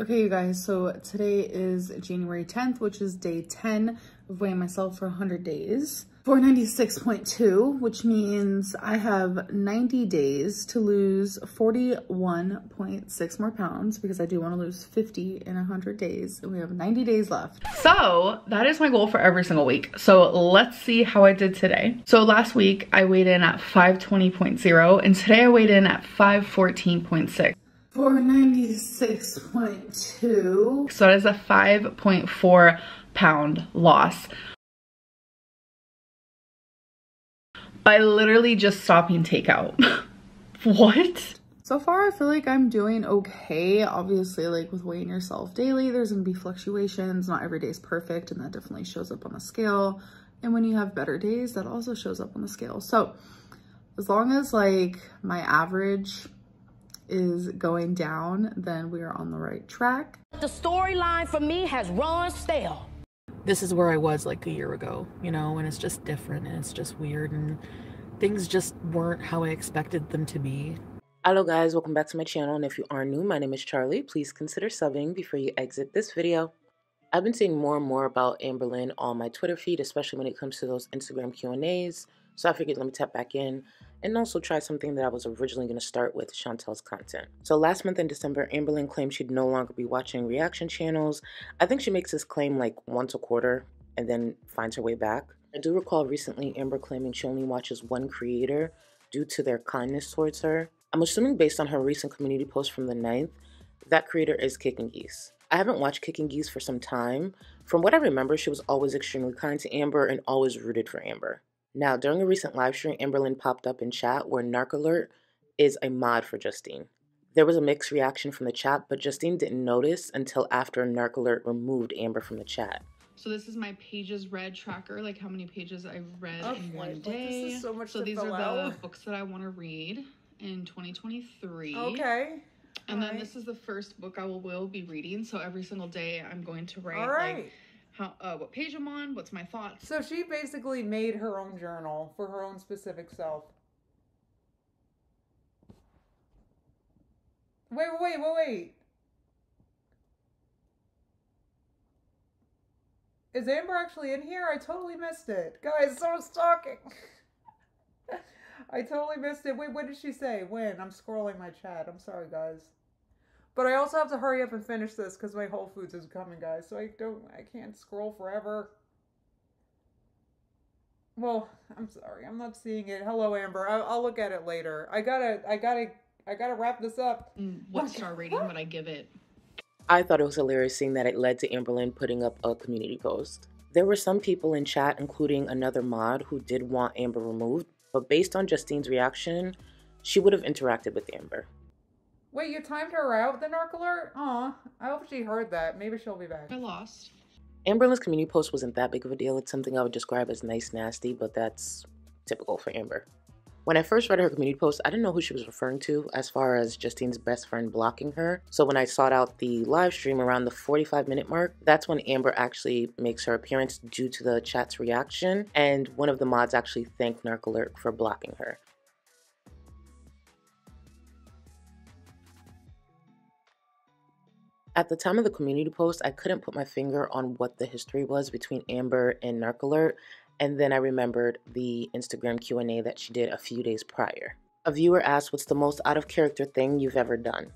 Okay, you guys, so today is January 10th, which is day 10 of weighing myself for 100 days. 496.2, which means I have 90 days to lose 41.6 more pounds because I do want to lose 50 in 100 days and we have 90 days left. So that is my goal for every single week. So let's see how I did today. So last week I weighed in at 520.0 and today I weighed in at 514.6. 496.2. So that is a 5.4 pound loss. by literally just stopping takeout. what? So far, I feel like I'm doing okay. Obviously, like with weighing yourself daily, there's gonna be fluctuations. Not every day is perfect, and that definitely shows up on the scale. And when you have better days, that also shows up on the scale. So as long as like my average is going down, then we are on the right track. The storyline for me has run stale this is where I was like a year ago, you know, and it's just different and it's just weird and things just weren't how I expected them to be. Hello guys, welcome back to my channel and if you are new, my name is Charlie. Please consider subbing before you exit this video. I've been seeing more and more about Amberlynn on my Twitter feed, especially when it comes to those Instagram Q&As, so I figured let me tap back in and also try something that I was originally going to start with Chantel's content. So last month in December, Amberlynn claimed she'd no longer be watching reaction channels. I think she makes this claim like once a quarter and then finds her way back. I do recall recently Amber claiming she only watches one creator due to their kindness towards her. I'm assuming based on her recent community post from the 9th, that creator is Kicking Geese. I haven't watched Kicking Geese for some time. From what I remember, she was always extremely kind to Amber and always rooted for Amber. Now, during a recent live stream, Amberlynn popped up in chat where Narc Alert is a mod for Justine. There was a mixed reaction from the chat, but Justine didn't notice until after Narc Alert removed Amber from the chat. So this is my pages read tracker, like how many pages I've read okay. in one day. This is so much so these are out. the books that I want to read in 2023. Okay. And All then right. this is the first book I will, will be reading. So every single day I'm going to write like how uh, what page I'm on, what's my thoughts. So she basically made her own journal for her own specific self. Wait, wait, wait, wait. Is Amber actually in here? I totally missed it. Guys, someone's talking. I totally missed it. Wait, what did she say? When? I'm scrolling my chat. I'm sorry, guys. But I also have to hurry up and finish this because my Whole Foods is coming, guys. So I don't, I can't scroll forever. Well, I'm sorry, I'm not seeing it. Hello, Amber. I'll, I'll look at it later. I gotta, I gotta, I gotta wrap this up. Mm, what star rating would I give it? I thought it was hilarious seeing that it led to Amberlynn putting up a community post. There were some people in chat, including another mod, who did want Amber removed, but based on Justine's reaction, she would have interacted with Amber. Wait, you timed her out the narc alert? Aw, I hope she heard that. Maybe she'll be back. I lost. Amberlynn's community post wasn't that big of a deal. It's something I would describe as nice nasty, but that's typical for Amber. When I first read her community post, I didn't know who she was referring to as far as Justine's best friend blocking her. So when I sought out the live stream around the 45 minute mark, that's when Amber actually makes her appearance due to the chat's reaction. And one of the mods actually thanked Narc Alert for blocking her. At the time of the community post, I couldn't put my finger on what the history was between Amber and Narc Alert, and then I remembered the Instagram Q&A that she did a few days prior. A viewer asked what's the most out of character thing you've ever done.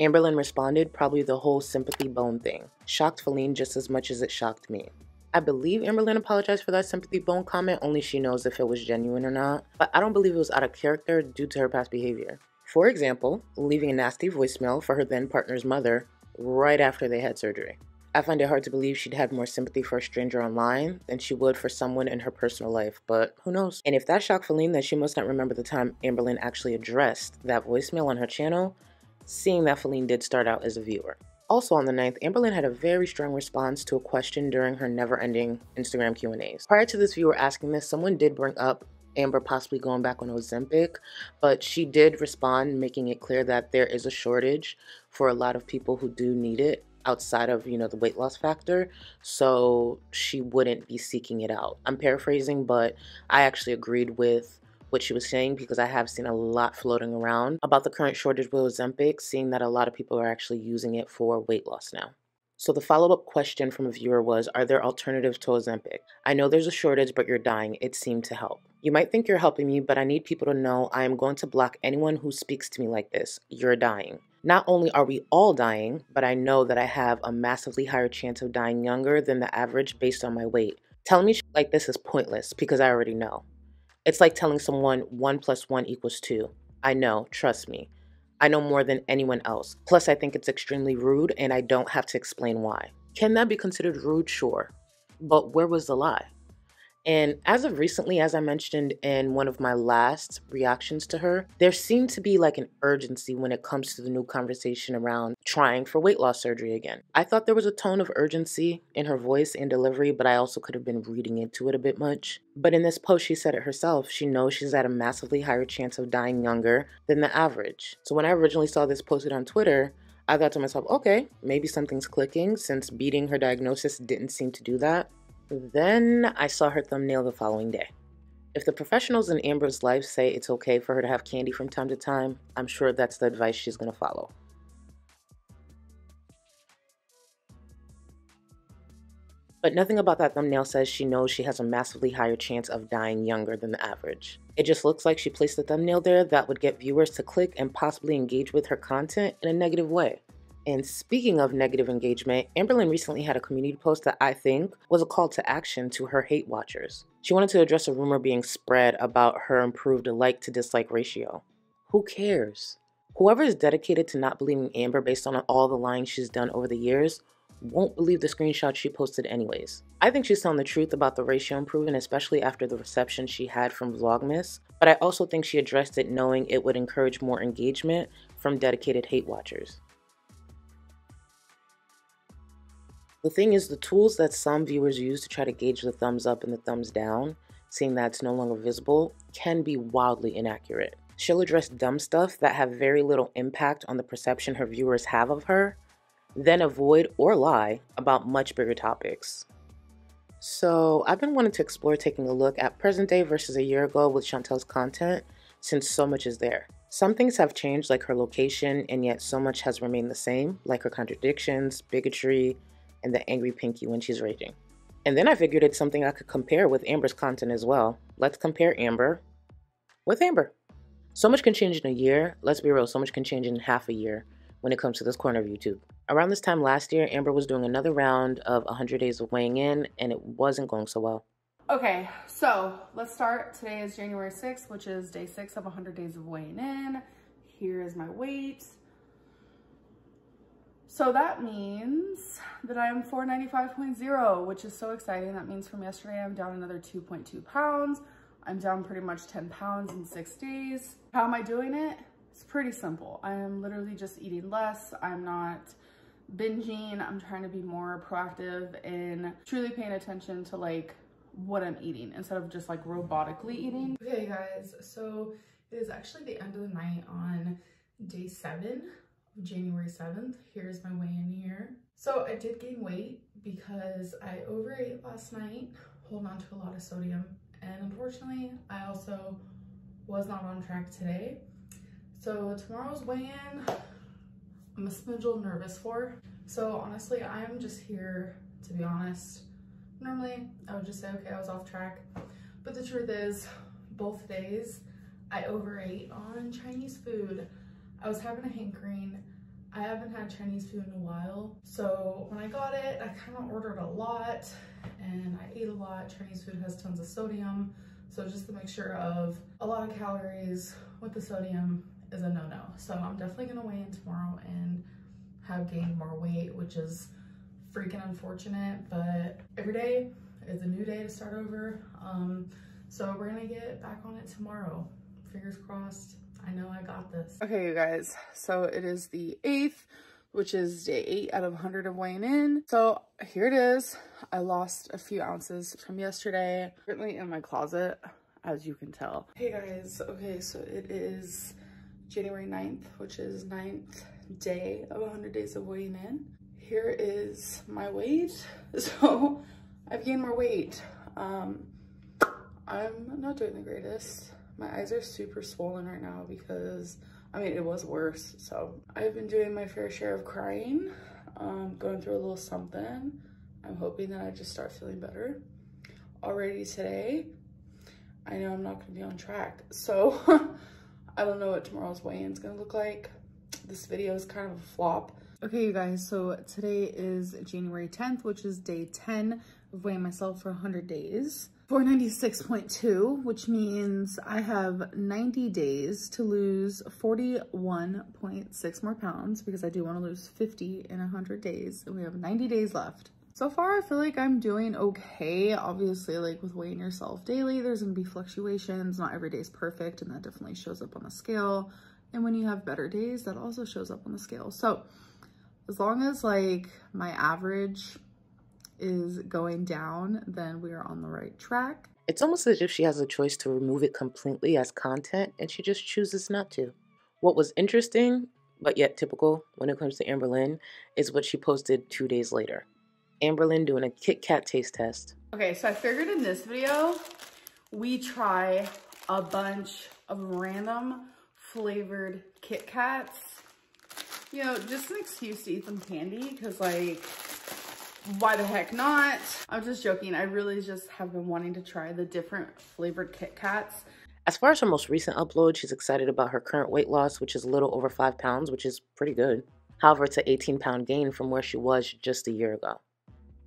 Amberlynn responded, probably the whole sympathy bone thing. Shocked Felina just as much as it shocked me. I believe Amberlynn apologized for that sympathy bone comment, only she knows if it was genuine or not, but I don't believe it was out of character due to her past behavior. For example, leaving a nasty voicemail for her then partner's mother right after they had surgery. I find it hard to believe she'd have more sympathy for a stranger online than she would for someone in her personal life, but who knows? And if that shocked Felina, then she must not remember the time Amberlynn actually addressed that voicemail on her channel, seeing that Felina did start out as a viewer. Also on the 9th, Amberlynn had a very strong response to a question during her never-ending Instagram Q&As. Prior to this viewer asking this, someone did bring up Amber possibly going back on Ozempic, but she did respond, making it clear that there is a shortage for a lot of people who do need it outside of you know the weight loss factor so she wouldn't be seeking it out i'm paraphrasing but i actually agreed with what she was saying because I have seen a lot floating around about the current shortage with Ozempic, seeing that a lot of people are actually using it for weight loss now. So the follow-up question from a viewer was, are there alternatives to Ozempic? I know there's a shortage, but you're dying. It seemed to help. You might think you're helping me, but I need people to know I am going to block anyone who speaks to me like this. You're dying. Not only are we all dying, but I know that I have a massively higher chance of dying younger than the average based on my weight. Telling me like this is pointless because I already know. It's like telling someone 1 plus 1 equals 2. I know, trust me. I know more than anyone else. Plus, I think it's extremely rude and I don't have to explain why. Can that be considered rude? Sure. But where was the lie? And as of recently, as I mentioned in one of my last reactions to her, there seemed to be like an urgency when it comes to the new conversation around trying for weight loss surgery again. I thought there was a tone of urgency in her voice and delivery, but I also could have been reading into it a bit much. But in this post, she said it herself. She knows she's at a massively higher chance of dying younger than the average. So when I originally saw this posted on Twitter, I thought to myself, okay, maybe something's clicking since beating her diagnosis didn't seem to do that. Then I saw her thumbnail the following day. If the professionals in Amber's life say it's okay for her to have candy from time to time, I'm sure that's the advice she's going to follow. But nothing about that thumbnail says she knows she has a massively higher chance of dying younger than the average. It just looks like she placed a thumbnail there that would get viewers to click and possibly engage with her content in a negative way. And speaking of negative engagement, Amberlynn recently had a community post that I think was a call to action to her hate watchers. She wanted to address a rumor being spread about her improved like to dislike ratio. Who cares? Whoever is dedicated to not believing Amber based on all the lying she's done over the years won't believe the screenshot she posted anyways. I think she's telling the truth about the ratio improvement, especially after the reception she had from Vlogmas, but I also think she addressed it knowing it would encourage more engagement from dedicated hate watchers. The thing is, the tools that some viewers use to try to gauge the thumbs up and the thumbs down, seeing that it's no longer visible, can be wildly inaccurate. She'll address dumb stuff that have very little impact on the perception her viewers have of her, then avoid or lie about much bigger topics. So, I've been wanting to explore taking a look at present day versus a year ago with Chantel's content since so much is there. Some things have changed, like her location, and yet so much has remained the same, like her contradictions, bigotry, and the angry Pinky when she's raging. And then I figured it's something I could compare with Amber's content as well. Let's compare Amber with Amber. So much can change in a year. Let's be real, so much can change in half a year when it comes to this corner of YouTube. Around this time last year, Amber was doing another round of 100 days of weighing in, and it wasn't going so well. Okay, so let's start. Today is January 6th, which is day six of 100 days of weighing in. Here is my weight. So that means that I am 495.0, which is so exciting. That means from yesterday, I'm down another 2.2 pounds. I'm down pretty much 10 pounds in six days. How am I doing it? It's pretty simple. I am literally just eating less. I'm not binging. I'm trying to be more proactive in truly paying attention to like what I'm eating instead of just like robotically eating. Okay guys, so it is actually the end of the night on day seven January 7th. Here's my weigh-in here. So I did gain weight because I overate last night, holding on to a lot of sodium. And unfortunately, I also was not on track today. So tomorrow's weigh-in, I'm a smidge nervous for. So honestly, I am just here, to be honest. Normally, I would just say, okay, I was off track. But the truth is, both days, I overate on Chinese food. I was having a hankering. I haven't had Chinese food in a while. So when I got it, I kind of ordered a lot and I ate a lot. Chinese food has tons of sodium. So just the mixture of a lot of calories with the sodium is a no-no. So I'm definitely gonna weigh in tomorrow and have gained more weight, which is freaking unfortunate, but every day is a new day to start over. Um, so we're gonna get back on it tomorrow. Fingers crossed. I know I got this. Okay, you guys, so it is the 8th, which is day 8 out of 100 of weighing in. So here it is. I lost a few ounces from yesterday. Currently in my closet, as you can tell. Hey guys, okay, so it is January 9th, which is 9th day of 100 days of weighing in. Here is my weight. So I've gained more weight. Um, I'm not doing the greatest My eyes are super swollen right now because, I mean, it was worse. So I've been doing my fair share of crying, um, going through a little something. I'm hoping that I just start feeling better. Already today, I know I'm not gonna be on track. So I don't know what tomorrow's weigh-in is gonna look like. This video is kind of a flop. Okay, you guys, so today is January 10th, which is day 10 of weighing myself for 100 days. 496.2, which means I have 90 days to lose 41.6 more pounds because I do want to lose 50 in 100 days and we have 90 days left. So far, I feel like I'm doing okay. Obviously, like with weighing yourself daily, there's gonna be fluctuations. Not every day is perfect and that definitely shows up on the scale. And when you have better days, that also shows up on the scale. So as long as like my average is going down, then we are on the right track. It's almost as if she has a choice to remove it completely as content and she just chooses not to. What was interesting, but yet typical when it comes to Amberlynn, is what she posted two days later. Amberlynn doing a Kit Kat taste test. Okay, so I figured in this video, we try a bunch of random flavored Kit Kats. You know, just an excuse to eat some candy because like why the heck not? I'm just joking. I really just have been wanting to try the different flavored Kit Kats. As far as her most recent upload, she's excited about her current weight loss, which is a little over 5 pounds, which is pretty good. However, it's an 18 pound gain from where she was just a year ago.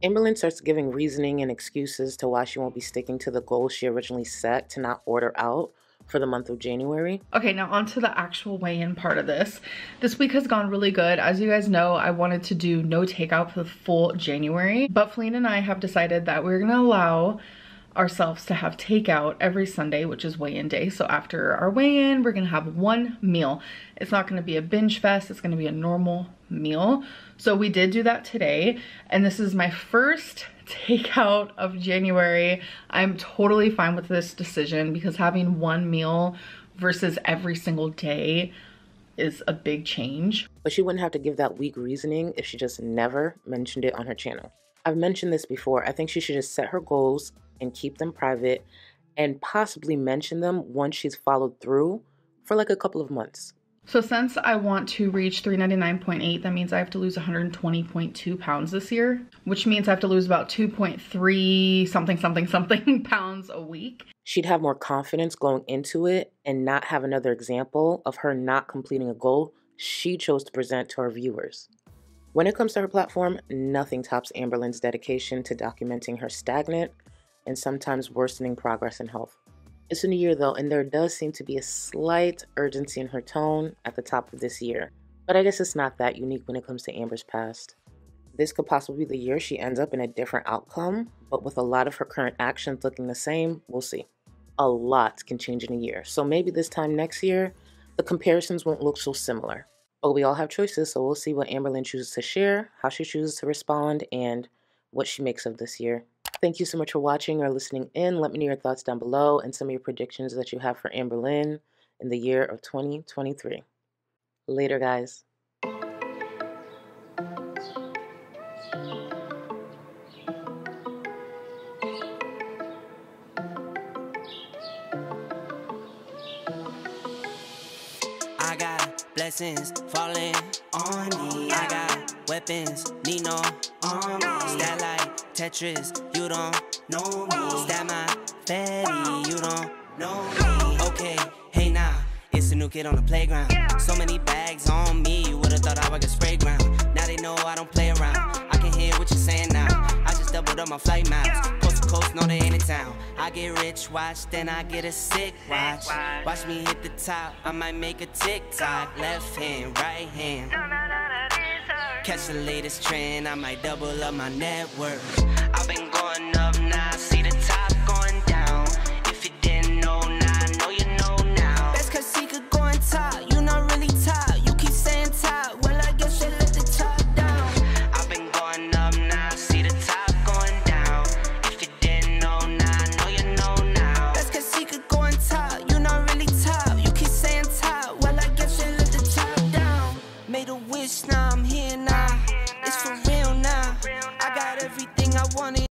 Amberlynn starts giving reasoning and excuses to why she won't be sticking to the goal she originally set to not order out, for the month of January. Okay, now on to the actual weigh-in part of this. This week has gone really good. As you guys know, I wanted to do no takeout for the full January, but Felina and I have decided that we're gonna allow ourselves to have takeout every Sunday, which is weigh-in day. So after our weigh-in, we're gonna have one meal. It's not gonna be a binge fest, it's gonna be a normal meal. So we did do that today, and this is my first takeout of January. I'm totally fine with this decision because having one meal versus every single day is a big change. But she wouldn't have to give that weak reasoning if she just never mentioned it on her channel. I've mentioned this before. I think she should just set her goals and keep them private and possibly mention them once she's followed through for like a couple of months. So since I want to reach 399.8, that means I have to lose 120.2 pounds this year, which means I have to lose about 2.3 something, something, something pounds a week. She'd have more confidence going into it and not have another example of her not completing a goal she chose to present to her viewers. When it comes to her platform, nothing tops Amberlynn's dedication to documenting her stagnant and sometimes worsening progress in health. It's a new year though, and there does seem to be a slight urgency in her tone at the top of this year. But I guess it's not that unique when it comes to Amber's past. This could possibly be the year she ends up in a different outcome, but with a lot of her current actions looking the same, we'll see. A lot can change in a year, so maybe this time next year, the comparisons won't look so similar. But we all have choices, so we'll see what Amberlynn chooses to share, how she chooses to respond, and what she makes of this year. Thank you so much for watching or listening in. Let me know your thoughts down below and some of your predictions that you have for Amberlynn in the year of 2023. Later, guys. I got blessings falling on me. I oh, got weapons, need no armor. Stat like Tetris, you don't know me. Stat my fatty, you don't know me. Okay, hey now, it's a new kid on the playground. So many bags on me, you would've thought I was a Sprayground. Now they know I don't play around. I can hear what you're saying now. I just doubled up my flight miles. Coast to coast, know they ain't in town. I get rich, watch, then I get a sick watch. Watch me hit the top, I might make a TikTok. Left hand, right hand. Catch the latest trend, I might double up my net worth. I've been going up now,